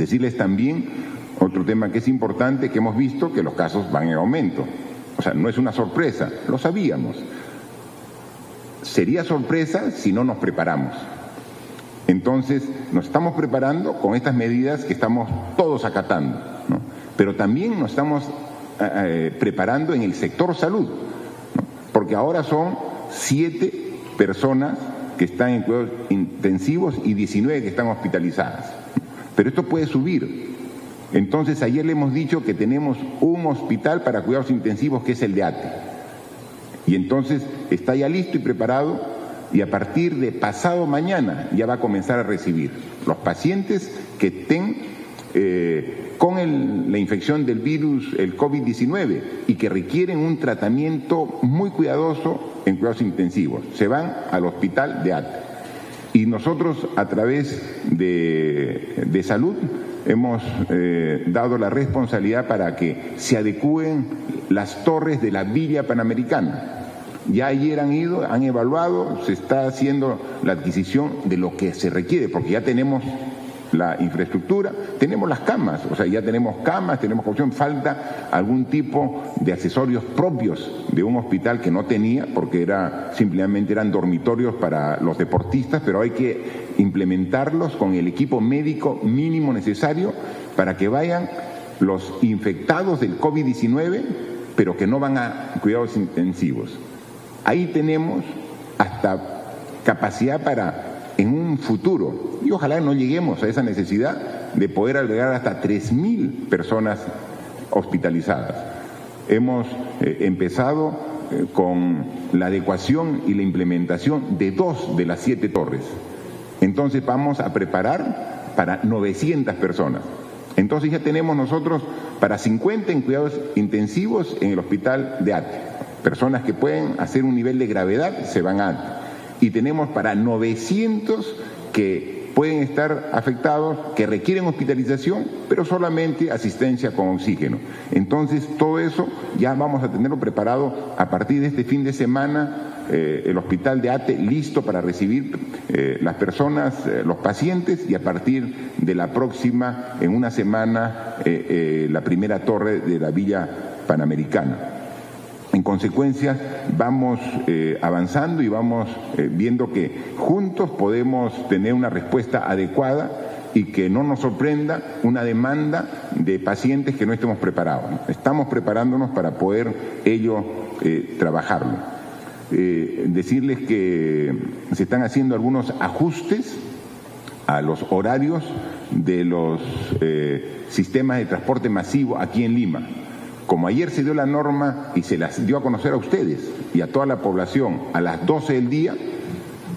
Decirles también otro tema que es importante, que hemos visto que los casos van en aumento. O sea, no es una sorpresa, lo sabíamos. Sería sorpresa si no nos preparamos. Entonces, nos estamos preparando con estas medidas que estamos todos acatando, pero también nos estamos eh, eh, preparando en el sector salud, porque ahora son siete personas que están en cuidados intensivos y 19 que están hospitalizadas. Pero esto puede subir. Entonces, ayer le hemos dicho que tenemos un hospital para cuidados intensivos que es el de ATE. Y entonces está ya listo y preparado y a partir de pasado mañana ya va a comenzar a recibir los pacientes que estén eh, con la infección del virus, el COVID-19, y que requieren un tratamiento muy cuidadoso en cuidados intensivos. Se van al hospital de AT. Y nosotros, a través de, salud, hemos eh, dado la responsabilidad para que se adecúen las torres de la Villa Panamericana. Ya ayer han ido, han evaluado, se está haciendo la adquisición de lo que se requiere, porque ya tenemos la infraestructura, tenemos las camas, o sea, ya tenemos camas, tenemos opción, falta algún tipo de accesorios propios de un hospital que no tenía, porque era simplemente eran dormitorios para los deportistas, pero hay que implementarlos con el equipo médico mínimo necesario para que vayan los infectados del COVID-19, pero que no van a cuidados intensivos. Ahí tenemos hasta capacidad para, en un futuro, y ojalá no lleguemos a esa necesidad de poder albergar hasta 3.000 personas hospitalizadas. Hemos eh, empezado eh, con la adecuación y la implementación de dos de las siete torres. Entonces vamos a preparar para 900 personas. Entonces ya tenemos nosotros para 50 en cuidados intensivos en el hospital de Ate personas que pueden hacer un nivel de gravedad se van a y tenemos para 900 que pueden estar afectados, que requieren hospitalización, pero solamente asistencia con oxígeno. Entonces, todo eso ya vamos a tenerlo preparado a partir de este fin de semana, eh, el hospital de ATE listo para recibir eh, las personas, eh, los pacientes, y a partir de la próxima, en una semana, la primera torre de la Villa Panamericana. En consecuencia, vamos eh, avanzando y vamos eh, viendo que juntos podemos tener una respuesta adecuada y que no nos sorprenda una demanda de pacientes que no estemos preparados. Estamos preparándonos para poder ello eh, trabajarlo. decirles que se están haciendo algunos ajustes a los horarios de los sistemas de transporte masivo aquí en Lima. Como ayer se dio la norma y se las dio a conocer a ustedes y a toda la población a las 12 del día,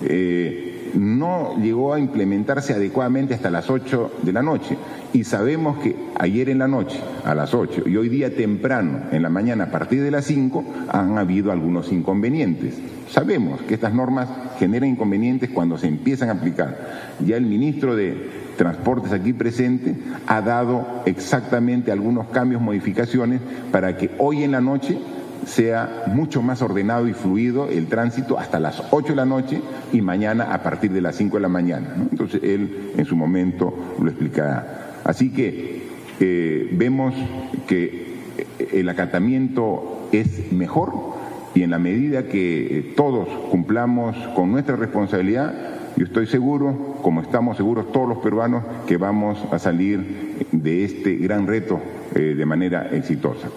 eh, no llegó a implementarse adecuadamente hasta las 8 de la noche. Y sabemos que ayer en la noche, a las 8, y hoy día temprano, en la mañana, a partir de las 5, han habido algunos inconvenientes. Sabemos que estas normas generan inconvenientes cuando se empiezan a aplicar. Ya el ministro de Transportes aquí presente ha dado exactamente algunos cambios, modificaciones para que hoy en la noche sea mucho más ordenado y fluido el tránsito hasta las 8 de la noche y mañana a partir de las 5 de la mañana. Entonces él en su momento lo explicará. Así que eh, vemos que eh, el acatamiento es mejor y en la medida que eh, todos cumplamos con nuestra responsabilidad, yo estoy seguro, como estamos seguros todos los peruanos, que vamos a salir de este gran reto eh, de manera exitosa.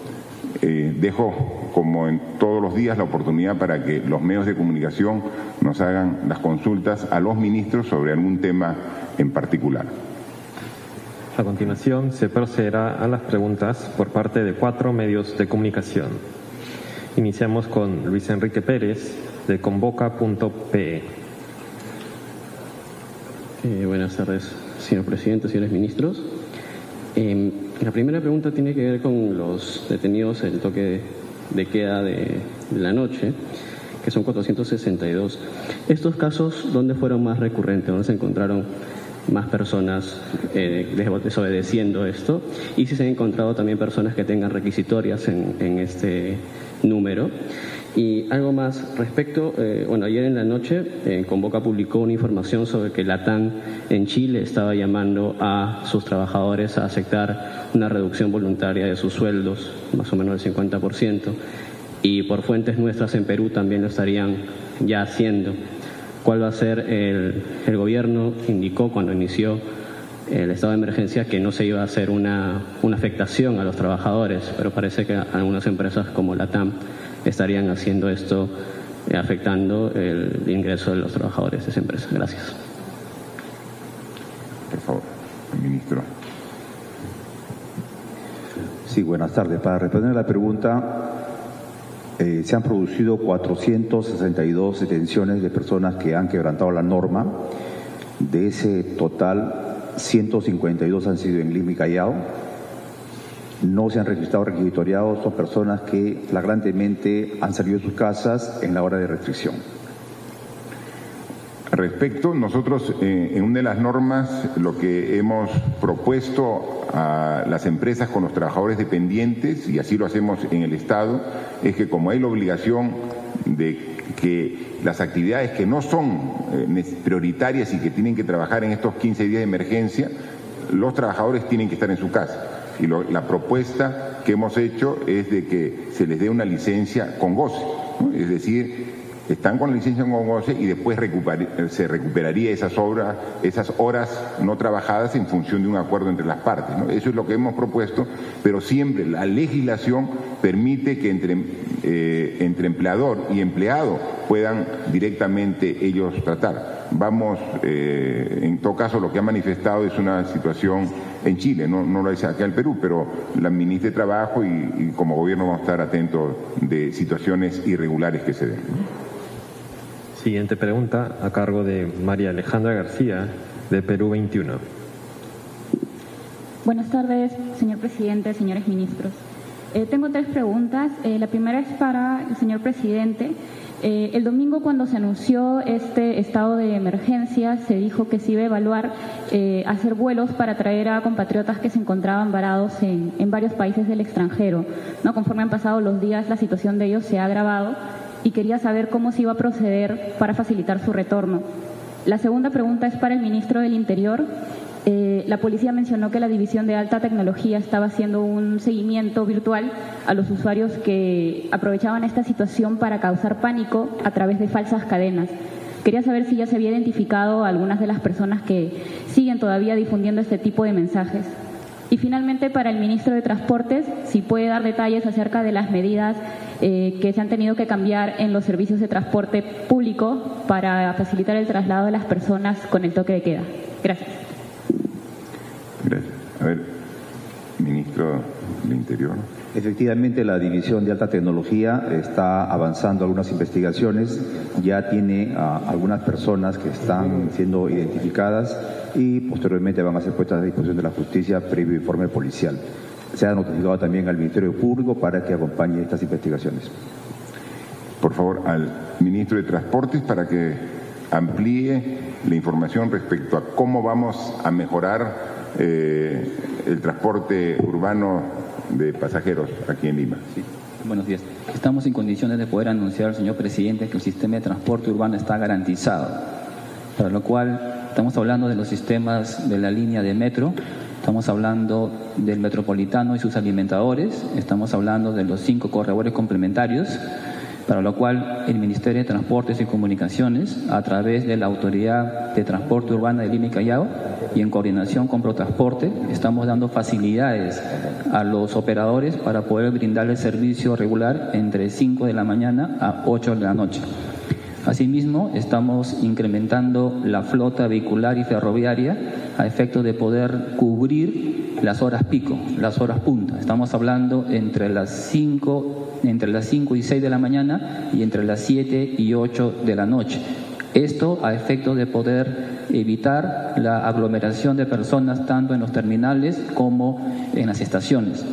Eh, dejo, como en todos los días, la oportunidad para que los medios de comunicación nos hagan las consultas a los ministros sobre algún tema en particular. A continuación, se procederá a las preguntas por parte de cuatro medios de comunicación. Iniciamos con Luis Enrique Pérez, de convoca.pe. Eh, buenas tardes, señor presidente, señores ministros. Em, la primera pregunta tiene que ver con los detenidos el toque de, queda de, la noche, que son 462. ¿Estos casos dónde fueron más recurrentes? ¿Dónde se encontraron más personas eh, desobedeciendo esto? Y si se han encontrado también personas que tengan requisitorias en, en este número. Y algo más respecto, eh, bueno, ayer en la noche eh, Convoca publicó una información sobre que la TAN en Chile estaba llamando a sus trabajadores a aceptar una reducción voluntaria de sus sueldos, más o menos del 50%, y por fuentes nuestras en Perú también lo estarían ya haciendo. ¿Cuál va a ser el, gobierno? Indicó cuando inició el estado de emergencia que no se iba a hacer una, una afectación a los trabajadores, pero parece que algunas empresas como la TAM estarían haciendo esto eh, afectando el ingreso de los trabajadores de esa empresa. Gracias. Por favor, ministro. Sí, buenas tardes. Para responder la pregunta, eh, se han producido 462 detenciones de personas que han quebrantado la norma. De ese total, 152 han sido en Lima y Callao no se han registrado requisitoriados, son personas que flagrantemente han salido de sus casas en la hora de restricción. Respecto, nosotros eh, en una de las normas lo que hemos propuesto a las empresas con los trabajadores dependientes, y así lo hacemos en el Estado, es que como hay la obligación de que las actividades que no son eh, prioritarias y que tienen que trabajar en estos 15 días de emergencia, los trabajadores tienen que estar en su casa. Y la propuesta que hemos hecho es de que se les dé una licencia con goce, es decir, están con licencia con goce y después se recuperaría esas obras, esas horas no trabajadas en función de un acuerdo entre las partes. Eso es lo que hemos propuesto, pero siempre la legislación permite que entre, eh, entre empleador y empleado puedan directamente ellos tratar. Vamos, eh, en todo caso, lo que ha manifestado es una situación en Chile, no, no lo dice acá en Perú, pero la ministra de Trabajo y, como gobierno vamos a estar atentos de situaciones irregulares que se den. Siguiente pregunta a cargo de María Alejandra García, de Perú 21. Buenas tardes, señor presidente, señores ministros. Eh, tengo tres preguntas. Eh, la primera es para el señor presidente. Eh, el domingo cuando se anunció este estado de emergencia se dijo que se iba a evaluar hacer vuelos para traer a compatriotas que se encontraban varados en, en, varios países del extranjero. ¿no? Conforme han pasado los días la situación de ellos se ha agravado y quería saber cómo se iba a proceder para facilitar su retorno. La segunda pregunta es para el ministro del Interior. Eh, la policía mencionó que la división de alta tecnología estaba haciendo un seguimiento virtual a los usuarios que aprovechaban esta situación para causar pánico a través de falsas cadenas. Quería saber si ya se había identificado a algunas de las personas que siguen todavía difundiendo este tipo de mensajes. Y finalmente, para el ministro de Transportes, si puede dar detalles acerca de las medidas eh, que se han tenido que cambiar en los servicios de transporte público para facilitar el traslado de las personas con el toque de queda. Gracias. Gracias. A ver, ministro del Interior. Efectivamente, la División de Alta Tecnología está avanzando algunas investigaciones, ya tiene a algunas personas que están siendo identificadas y posteriormente van a ser puestas a disposición de la justicia previo informe policial. Se ha notificado también al Ministerio Público para que acompañe estas investigaciones. Por favor, al ministro de Transportes para que amplíe la información respecto a cómo vamos a mejorar eh, el transporte urbano de pasajeros aquí en Lima. Sí. Buenos días. Estamos en condiciones de poder anunciar, señor presidente, que el sistema de transporte urbano está garantizado, para lo cual estamos hablando de los sistemas de la línea de metro, estamos hablando del metropolitano y sus alimentadores, estamos hablando de los cinco corredores complementarios, para lo cual el Ministerio de Transportes y Comunicaciones, a través de la Autoridad de Transporte Urbana de Lima y Callao y en coordinación con Protransporte, estamos dando facilidades a los operadores para poder brindar el servicio regular entre 5 de la mañana a 8 de la noche. Asimismo, estamos incrementando la flota vehicular y ferroviaria a efecto de poder cubrir las horas pico, las horas punta. Estamos hablando entre las 5 entre las 5 y 6 de la mañana y entre las 7 y 8 de la noche. Esto a efecto de poder evitar la aglomeración de personas tanto en los terminales como en las estaciones.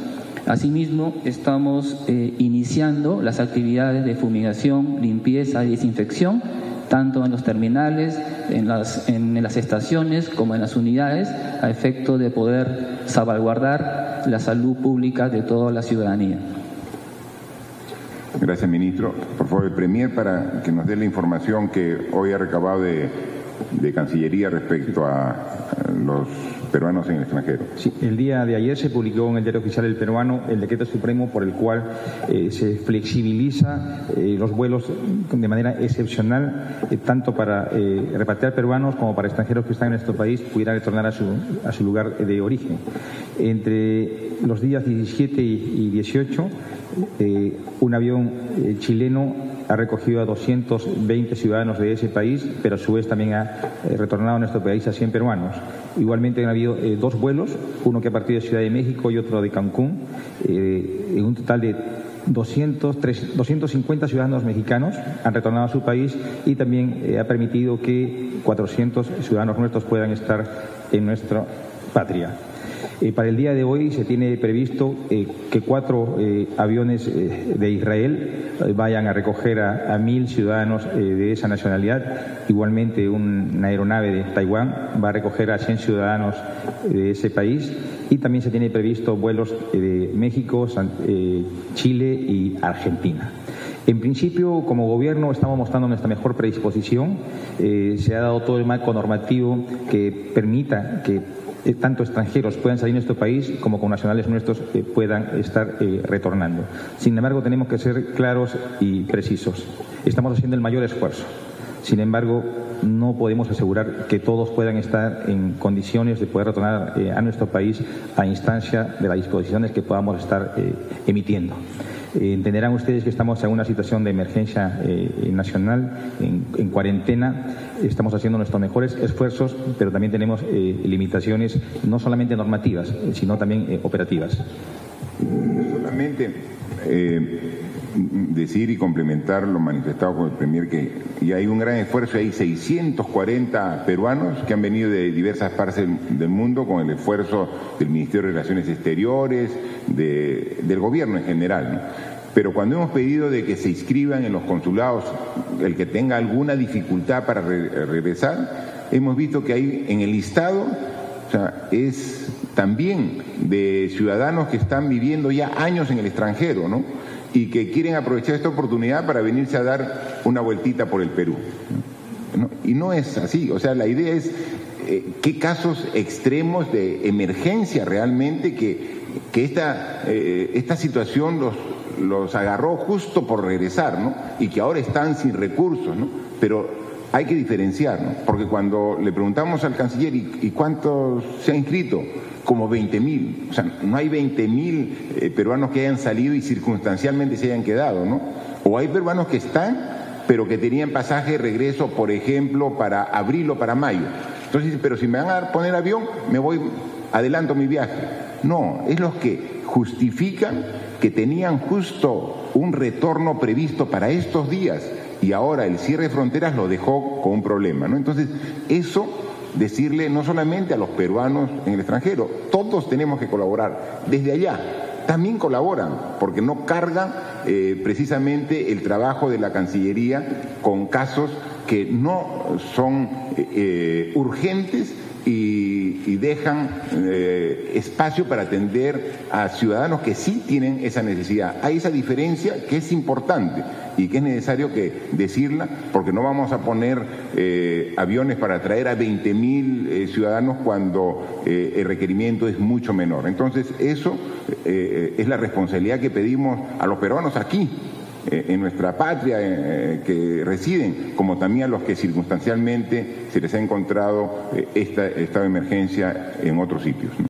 Asimismo, estamos eh, iniciando las actividades de fumigación, limpieza y desinfección, tanto en los terminales, en las, en las estaciones como en las unidades, a efecto de poder salvaguardar la salud pública de toda la ciudadanía. Gracias, ministro. Por favor, el Premier, para que nos dé la información que hoy ha recabado de, de Cancillería respecto a, los peruanos en el extranjero. Sí, el día de ayer se publicó en el diario oficial del peruano el decreto supremo por el cual eh, se flexibiliza eh, los vuelos de manera excepcional, eh, tanto para repatriar peruanos como para extranjeros que están en nuestro país pudieran retornar a su, a su lugar de origen. Entre los días 17 y 18, eh, un avión chileno ha recogido a 220 ciudadanos de ese país, pero a su vez también ha eh, retornado a nuestro país a 100 peruanos. Igualmente han habido eh, dos vuelos, uno que ha partido de Ciudad de México y otro de Cancún, eh, en un total de 200, 300, 250 ciudadanos mexicanos han retornado a su país y también ha permitido que 400 ciudadanos nuestros puedan estar en nuestra patria. Eh, para el día de hoy se tiene previsto eh, que cuatro eh, aviones de Israel vayan a recoger a, mil ciudadanos de esa nacionalidad. Igualmente una aeronave de Taiwán va a recoger a 100 ciudadanos de ese país. Y también se tiene previsto vuelos de México, Chile y Argentina. En principio, como gobierno, estamos mostrando nuestra mejor predisposición. Se ha dado todo el marco normativo que permita que eh, tanto extranjeros puedan salir de nuestro país como con nacionales nuestros eh, puedan estar eh, retornando. Sin embargo, tenemos que ser claros y precisos. Estamos haciendo el mayor esfuerzo. Sin embargo, no podemos asegurar que todos puedan estar en condiciones de poder retornar a nuestro país a instancia de las disposiciones que podamos estar emitiendo. Entenderán ustedes que estamos en una situación de emergencia eh, nacional, en, en cuarentena. Estamos haciendo nuestros mejores esfuerzos, pero también tenemos eh, limitaciones no solamente normativas, eh, sino también operativas. Solamente eh, decir y complementar lo manifestado con el Premier que ya hay un gran esfuerzo, hay 640 peruanos que han venido de diversas partes del mundo con el esfuerzo del Ministerio de Relaciones Exteriores, de- del gobierno en general. Pero cuando hemos pedido de que se inscriban en los consulados el que tenga alguna dificultad para re- regresar, hemos visto que hay en el listado o sea, es también de ciudadanos que están viviendo ya años en el extranjero, ¿no? Y que quieren aprovechar esta oportunidad para venirse a dar una vueltita por el Perú. Y no es así, o sea, la idea es eh, qué casos extremos de emergencia realmente que, que esta, eh, esta situación los, los agarró justo por regresar, ¿no? Y que ahora están sin recursos, ¿no? Pero hay que diferenciar, ¿no? Porque cuando le preguntamos al canciller, ¿y, cuántos se han inscrito? Como 20 mil. O sea, no hay 20 mil eh, peruanos que hayan salido y circunstancialmente se hayan quedado, ¿no? O hay peruanos que están, pero que tenían pasaje de regreso, por ejemplo, para abril o para mayo. Entonces, pero si me van a poner avión, me voy, adelanto mi viaje. No, es los que justifican que tenían justo un retorno previsto para estos días y ahora el cierre de fronteras lo dejó con un problema, ¿no? Entonces, eso decirle no solamente a los peruanos en el extranjero, todos tenemos que colaborar desde allá. También colaboran, porque no cargan eh, precisamente el trabajo de la Cancillería con casos que no son eh, eh, urgentes y, dejan eh, espacio para atender a ciudadanos que sí tienen esa necesidad. Hay esa diferencia que es importante y que es necesario que decirla porque no vamos a poner eh, aviones para traer a 20 mil eh, ciudadanos cuando eh, el requerimiento es mucho menor. Entonces, eso es la responsabilidad que pedimos a los peruanos aquí eh, en nuestra patria eh, que residen, como también a los que circunstancialmente se les ha encontrado eh, esta estado de emergencia en otros sitios.